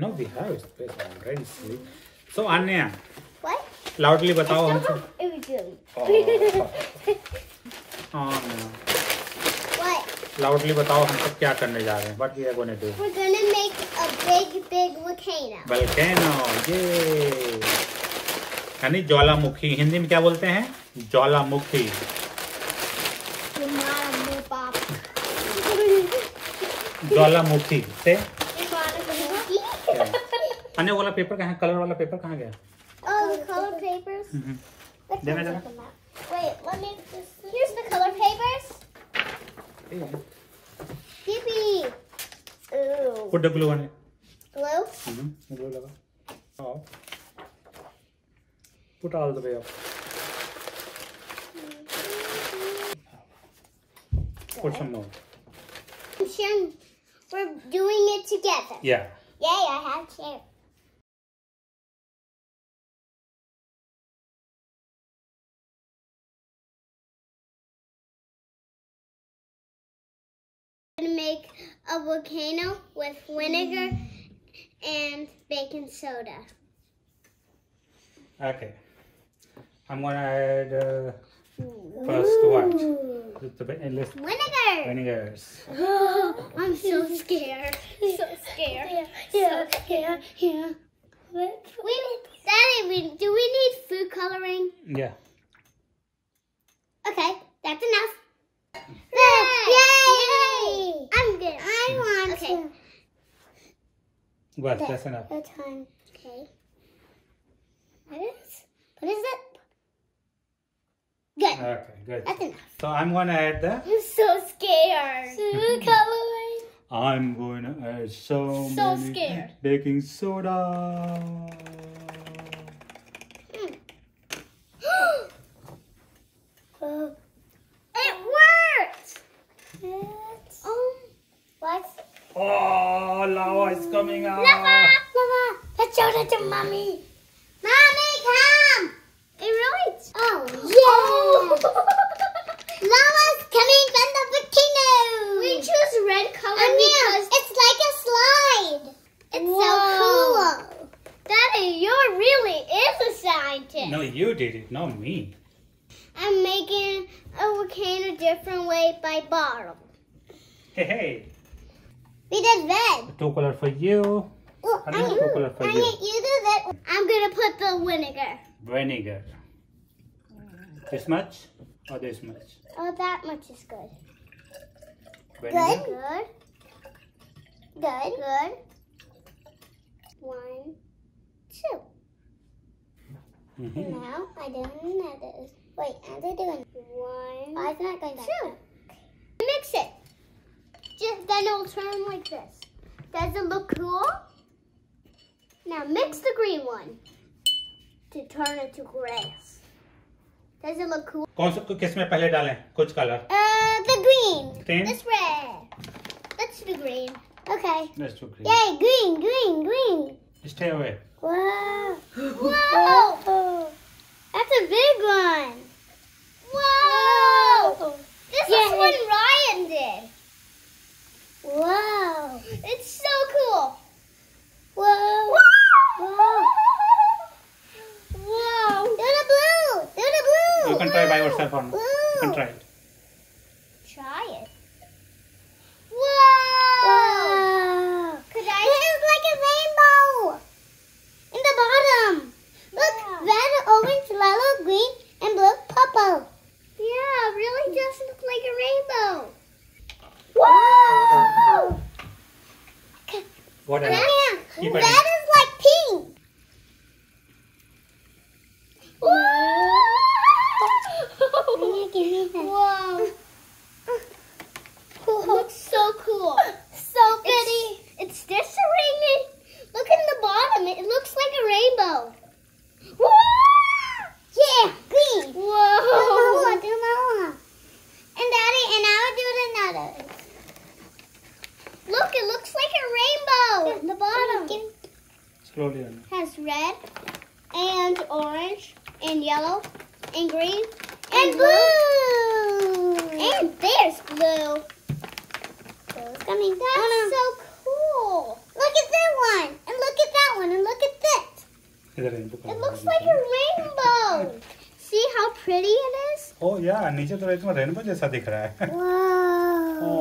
No we have space already sleep so Anya what loudly बताओ हमको। Loudly बताओ हम सब क्या करने जा रहे हैं। What we are gonna do we are gonna make a big big volcano volcano ये यानी ज्वालामुखी। हिंदी में क्या बोलते हैं? ज्वालामुखी। ज्वालामुखी से अन्य वाला पेपर कहाँ है कलर वाला पेपर कहाँ गया Oh, the color papers. Hmm, Let's Then I look don't- at them out. Wait, let me. Just, here's the color papers. Yippee! Ooh. Put the glue on it. Glue. Mhm, glue लगा. Oh. Put all the way up. Put some more. Sharon, we're doing it together. Yeah. Yay, I have chair. Gonna make a volcano with vinegar and baking soda. Okay. I'm gonna add uh, first what? With the endless Vinegar! vinegars. I'm so scared. So scared. So scared. Yeah. We, Daddy, do we need food coloring? Yeah. Okay, that's enough. Yay! Yay! I'm good. I want okay. Well, that's enough. The time. Okay. What is? What is it? Good. Okay, good. That's enough. So I'm gonna add the. I'm so scared. Food coloring. I'm gonna add so, So many scared. baking soda. Oh. It worked! It's... Um, what? Oh, lava is coming out. Lava! Lava! Let's show it to Mommy. Mommy, come! It really... Oh, yeah! Oh. Lava's coming from the volcano! We choose red color because... It's like a slide! It's so cool! Daddy, you're really is a scientist! No, you did it, not me. I'm making a volcano different way by bottle. Hey, hey. We did red. Two color for you. Oh, I need two color for I you. need you do that. I'm gonna put the vinegar. Vinegar. This much or this much? Oh, that much is good. Vinegar. Good. Good. Good. One, two. Mhm. Now I don't know this. Wait, I'm doing one. Oh, it's not going back. Two Mix it. Just then it'll turn like this. Does it look cool? Now mix the green one to turn it to grass. Does it look cool? कौन सा किस में पहले डालें कुछ colour Uh, the green. Green? This red. Let's do green. Okay. Let's do green. Yay, green, green, green. Stay away. Wow. Whoa. That's a big one. You can try by yourself or not. You can try it. Try it. Whoa! Could I? It is like a rainbow in the bottom. Look, red, orange, yellow, green, and blue, purple. Yeah, it really does look like a rainbow. Whoa! What else? Yeah, Keep red adding. is like pink. Whoa! It looks so cool. So pretty. It's, just a ring. Look in the bottom. It looks like a rainbow. Yeah, green. Whoa. Do more. And Daddy, and I will do another. Look, it looks like a rainbow. The bottom Slowly on. has red and orange and yellow and green and blue. And there's blue. Blue's coming. That's so cool. Look, look at that one. And look at that one. And look at this. इधर rainbow It looks like a rainbow. See how pretty it is? ओ या नीचे तो एकदम rainbow जैसा दिख रहा है Whoa. ओ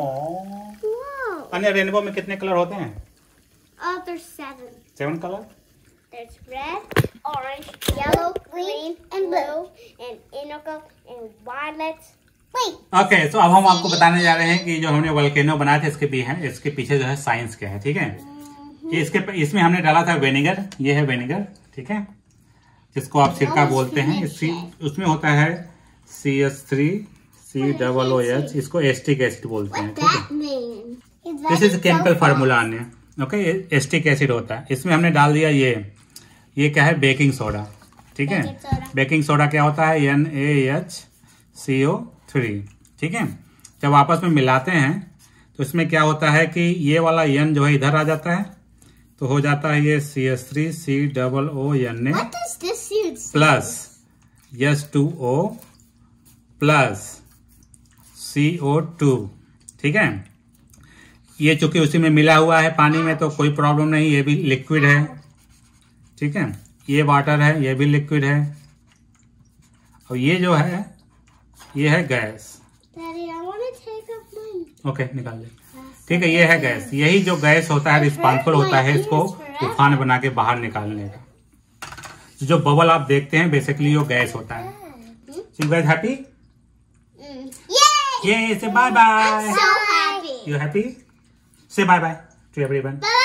Whoa. अन्य रेनबो में कितने कलर होते हैं Oh, there's seven. Seven colour There's red, orange, yellow, green, and blue, and indigo, and violet. Okay तो अब हम आपको बताने जा रहे हैं कि जो हमने वल्केनो बनाए थे इसके भी है इसके पीछे जो है साइंस क्या है ठीक है? ये इसके इसमें हमने डाला था वेनेगर ये है वेनेगर ठीक है? जिसको आप सिरका बोलते हैं। इसी उसमें होता है C S three C double O H इसको एस्टिक एसिड बोलते हैं ठीक है? दिस इज़ केमिकल फार्मूला अन्य ओके एस्टिक एसिड होता है। इसमें हमने डाल दिया ये ये क्या है? Baking soda. ठीक है? बेकिंग सोडा क्या होता है? N A H C O three ठीक है? जब आपस में मिलाते हैं तो इसमें क्या होता है कि ये वाला एन जो है इधर आ जाता है तो हो जाता है ये C S three C double O N A? Plus S two O plus C O two ठीक है? ये चूँकि उसी में मिला हुआ है पानी में तो कोई प्रॉब्लम नहीं ये भी लिक्विड है। ठीक है? ये वाटर है ये भी लिक्विड है। और ये जो है ये है गैस. ओके निकाल ले ठीक है ये है गैस यही जो गैस होता है रिस्पॉन्सिबल होता है इसको तूफ़ान बना के बाहर निकालने का। जो बबल आप देखते हैं बेसिकली वो गैस होता है। You guys happy? Mm. Yay! Yeah, say Say bye bye to everyone. Bye.